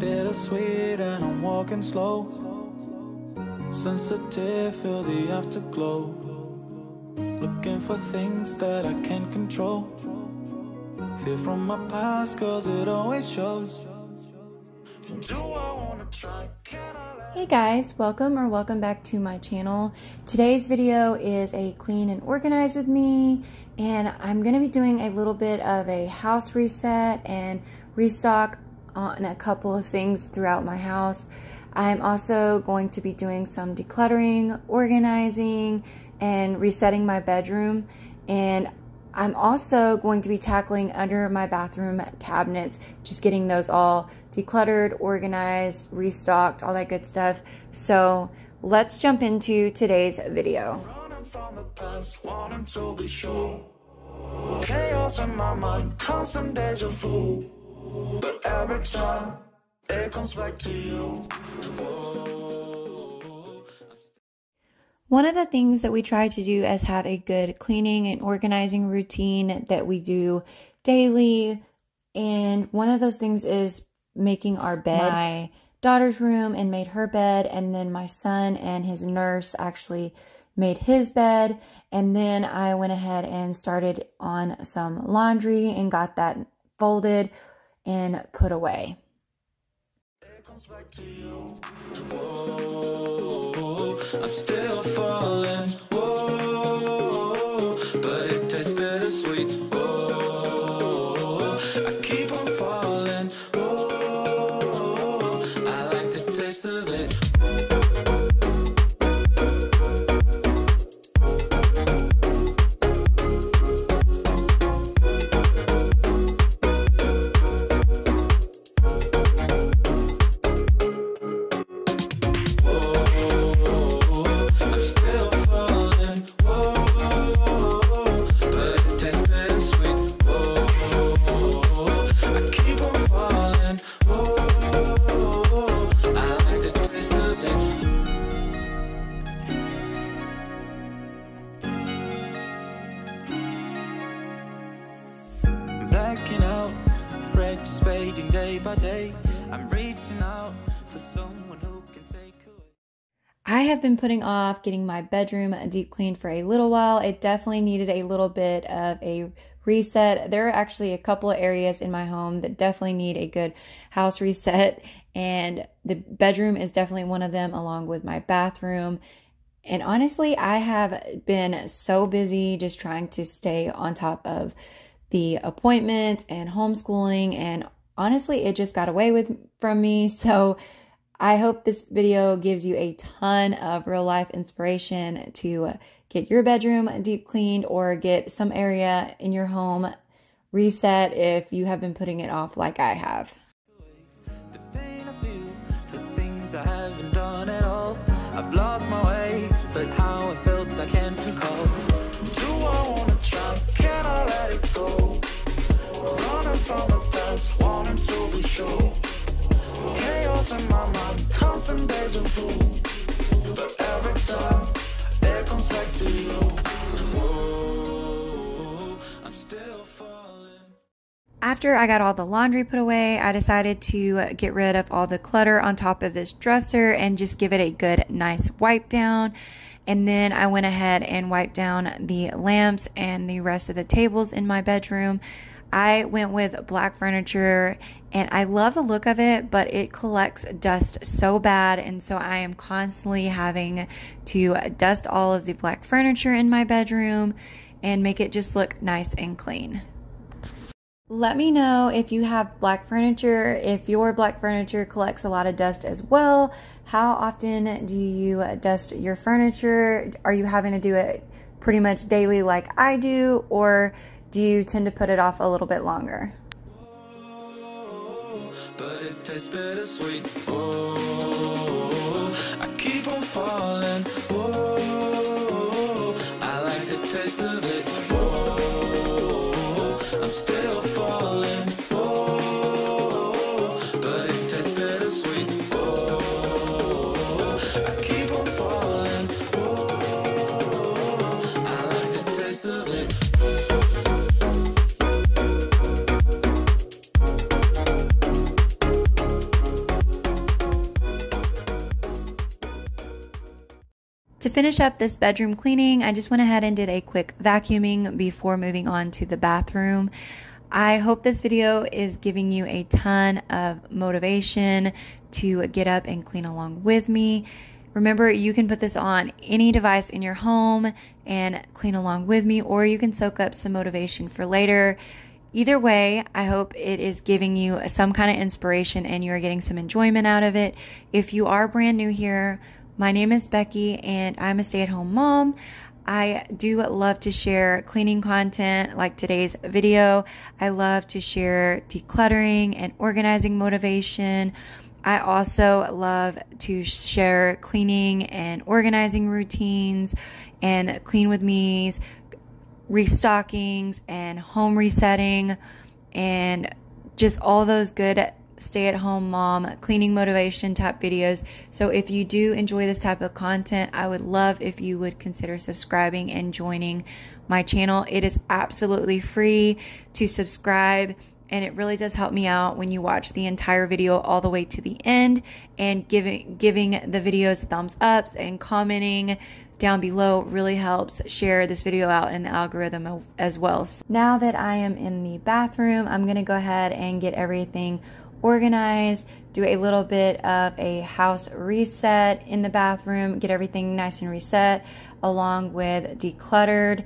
bittersweet and I'm walking slow. Sensitive, feel the afterglow. Looking for things that I can't control. Fear from my past, cause it always shows. Hey guys, welcome or welcome back to my channel. Today's video is a clean and organize with me and I'm going to be doing a little bit of a house reset and restock Uh, on a couple of things throughout my house. I'm also going to be doing some decluttering, organizing, and resetting my bedroom and I'm also going to be tackling under my bathroom cabinets, just getting those all decluttered, organized, restocked, all that good stuff. So let's jump into today's video. Past, to sure. Chaos in my mind, constant deja vu. But every time, it comes back to you. One of the things that we try to do is have a good cleaning and organizing routine that we do daily. And one of those things is making our bed. My daughter's room and made her bed. And then my son and his nurse actually made his bed. And then I went ahead and started on some laundry and got that folded and put away. Whoa, I have been putting off getting my bedroom deep cleaned for a little while. It definitely needed a little bit of a reset. There are actually a couple of areas in my home that definitely need a good house reset, and the bedroom is definitely one of them, along with my bathroom. And honestly, I have been so busy just trying to stay on top of the appointment and homeschooling and honestly, it just got away with from me. So, I hope this video gives you a ton of real life inspiration to get your bedroom deep cleaned or get some area in your home reset if you have been putting it off like I have. My mind. But every time, it comes back to you. After I got all the laundry put away, I decided to get rid of all the clutter on top of this dresser and just give it a good, nice wipe down. And then I went ahead and wiped down the lamps and the rest of the tables in my bedroom. I went with black furniture and I love the look of it, but it collects dust so bad. And so I am constantly having to dust all of the black furniture in my bedroom and make it just look nice and clean. Let me know if you have black furniture, if your black furniture collects a lot of dust as well. How often do you dust your furniture? Are you having to do it pretty much daily like I do, or do you tend to put it off a little bit longer? To finish up this bedroom cleaning, I just went ahead and did a quick vacuuming before moving on to the bathroom. I hope this video is giving you a ton of motivation to get up and clean along with me. Remember, you can put this on any device in your home and clean along with me, or you can soak up some motivation for later. Either way, I hope it is giving you some kind of inspiration and you are getting some enjoyment out of it. If you are brand new here, my name is Becky and I'm a stay at home mom. I do love to share cleaning content like today's video. I love to share decluttering and organizing motivation. I also love to share cleaning and organizing routines and clean with me's, restockings and home resetting and just all those good stay at home mom cleaning motivation type videos. So if you do enjoy this type of content, I would love if you would consider subscribing and joining my channel. It is absolutely free to subscribe and it really does help me out when you watch the entire video all the way to the end and giving giving the videos thumbs ups and commenting down below really helps share this video out in the algorithm as well. Now that I am in the bathroom, I'm to go ahead and get everything organized, do a little bit of a house reset in the bathroom, get everything nice and reset, along with decluttered.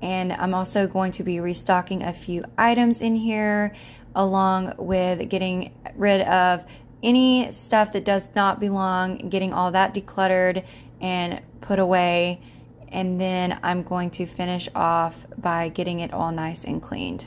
And I'm also going to be restocking a few items in here, along with getting rid of any stuff that does not belong, getting all that decluttered and put away. And then I'm going to finish off by getting it all nice and cleaned.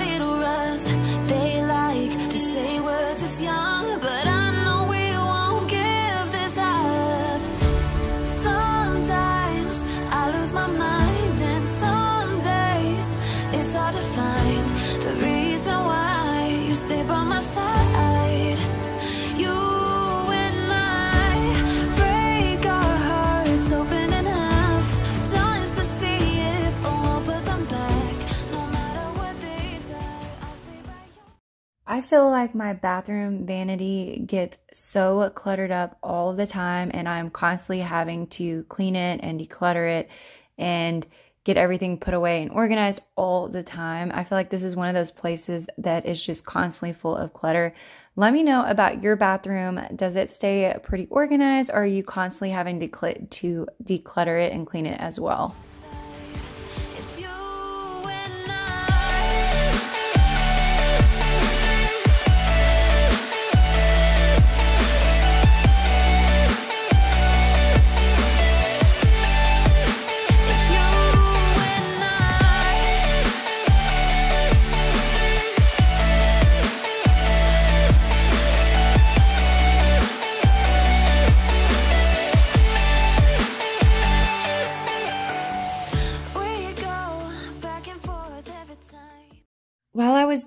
I feel like my bathroom vanity gets so cluttered up all the time, and I'm constantly having to clean it and declutter it and get everything put away and organized all the time. I feel like this is one of those places that is just constantly full of clutter. Let me know about your bathroom. Does it stay pretty organized, or are you constantly having to, to declutter it and clean it as well?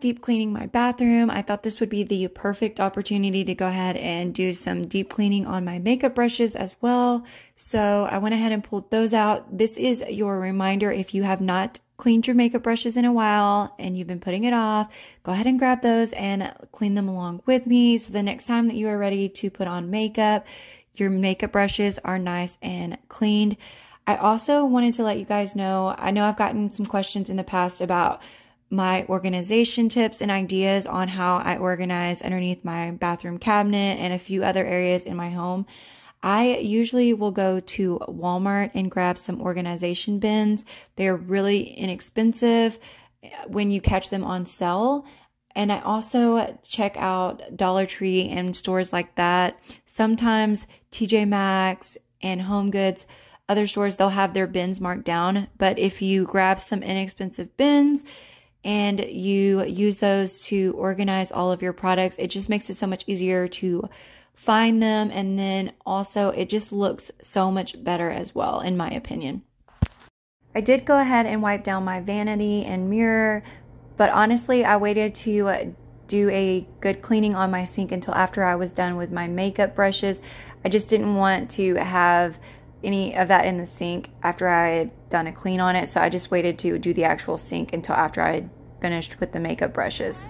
Deep cleaning my bathroom, I thought this would be the perfect opportunity to go ahead and do some deep cleaning on my makeup brushes as well. So I went ahead and pulled those out. This is your reminder if you have not cleaned your makeup brushes in a while and you've been putting it off, go ahead and grab those and clean them along with me. So the next time that you are ready to put on makeup, your makeup brushes are nice and cleaned. I also wanted to let you guys know, I know I've gotten some questions in the past about my organization tips and ideas on how I organize underneath my bathroom cabinet and a few other areas in my home. I usually will go to Walmart and grab some organization bins. They're really inexpensive when you catch them on sale. And I also check out Dollar Tree and stores like that. Sometimes TJ Maxx and Home Goods, other stores, they'll have their bins marked down. But if you grab some inexpensive bins, and you use those to organize all of your products, it just makes it so much easier to find them. And then also, it just looks so much better as well, in my opinion. I did go ahead and wipe down my vanity and mirror, but honestly, I waited to do a good cleaning on my sink until after I was done with my makeup brushes. I just didn't want to have any of that in the sink after I done a clean on it. So I just waited to do the actual sink until after I had finished with the makeup brushes.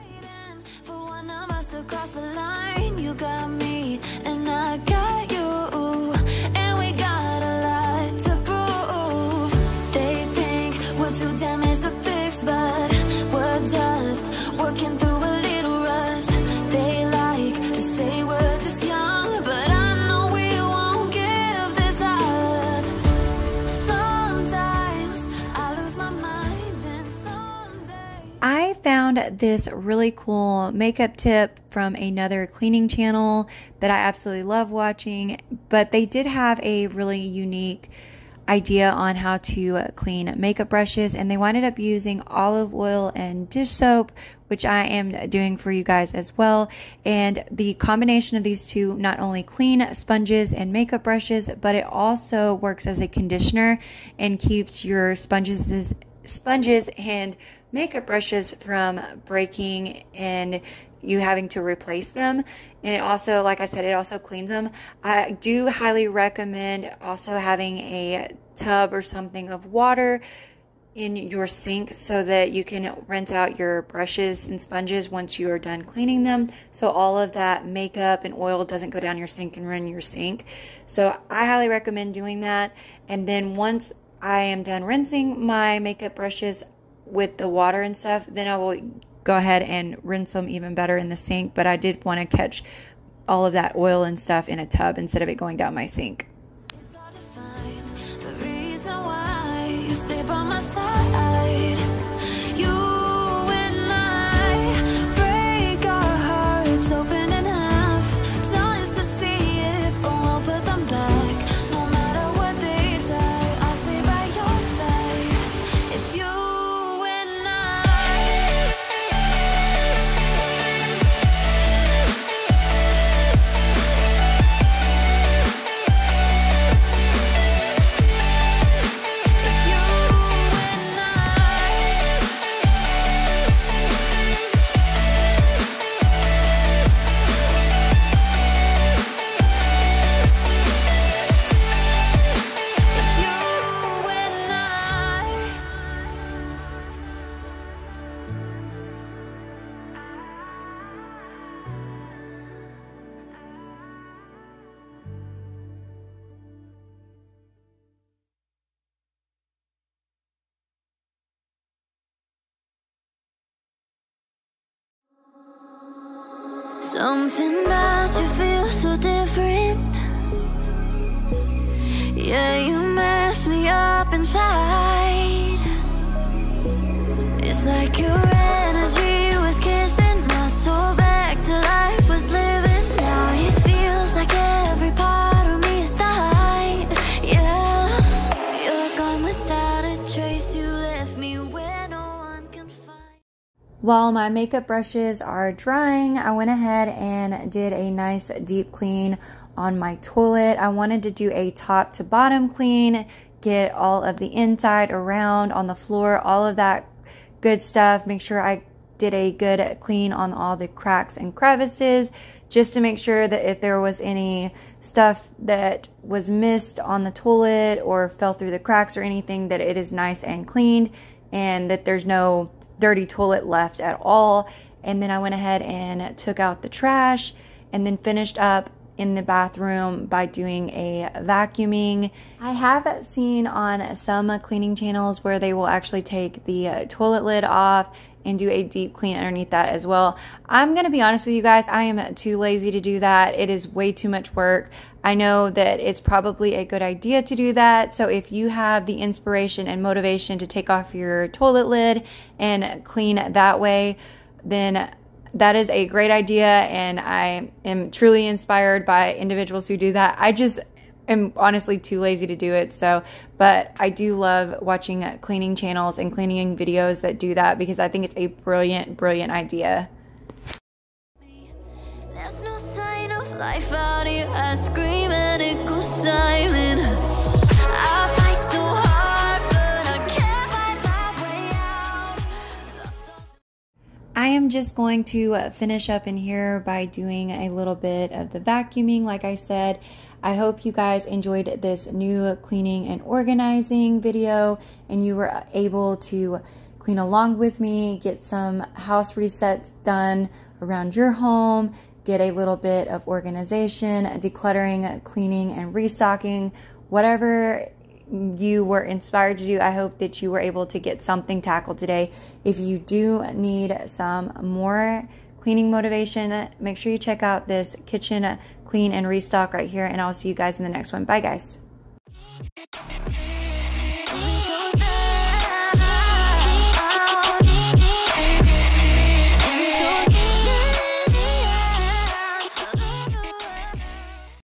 just working through this really cool makeup tip from another cleaning channel that I absolutely love watching, but they did have a really unique idea on how to uh, clean makeup brushes and they winded up using olive oil and dish soap which I am doing for you guys as well. And the combination of these two not only clean sponges and makeup brushes but it also works as a conditioner and keeps your sponges sponges and makeup brushes from breaking and you having to replace them. And it also, like I said, it also cleans them. I do highly recommend also having a tub or something of water in your sink so that you can rinse out your brushes and sponges once you are done cleaning them. So all of that makeup and oil doesn't go down your sink and ruin your sink. So I highly recommend doing that. And then once I am done rinsing my makeup brushes with the water and stuff, then I will go ahead and rinse them even better in the sink. But I did want to catch all of that oil and stuff in a tub instead of it going down my sink. stay by my side. Something about you feels so different. Yeah, you mess me up inside. It's like your While my makeup brushes are drying, I went ahead and did a nice deep clean on my toilet. I wanted to do a top to bottom clean, get all of the inside around on the floor, all of that good stuff. Make sure I did a good clean on all the cracks and crevices just to make sure that if there was any stuff that was missed on the toilet or fell through the cracks or anything that it is nice and cleaned and that there's no dirty toilet left at all. And then I went ahead and took out the trash and then finished up in the bathroom by doing a vacuuming. I have seen on some cleaning channels where they will actually take the uh, toilet lid off and do a deep clean underneath that as well. I'm to be honest with you guys, I am too lazy to do that. It is way too much work. I know that it's probably a good idea to do that. So if you have the inspiration and motivation to take off your toilet lid and clean that way, then that is a great idea and I am truly inspired by individuals who do that. I just am honestly too lazy to do it. So, but I do love watching cleaning channels and cleaning videos that do that because I think it's a brilliant, brilliant idea. There's no sign of life out here. I scream and it goes silent. I am just going to uh, finish up in here by doing a little bit of the vacuuming like I said. I hope you guys enjoyed this new cleaning and organizing video and you were uh, able to clean along with me, get some house resets done around your home, get a little bit of organization, decluttering, cleaning, and restocking, whatever you were inspired to do. I hope that you were able to get something tackled today. If you do need some more cleaning motivation, make sure you check out this kitchen clean and restock right here. And I'll see you guys in the next one. Bye, guys.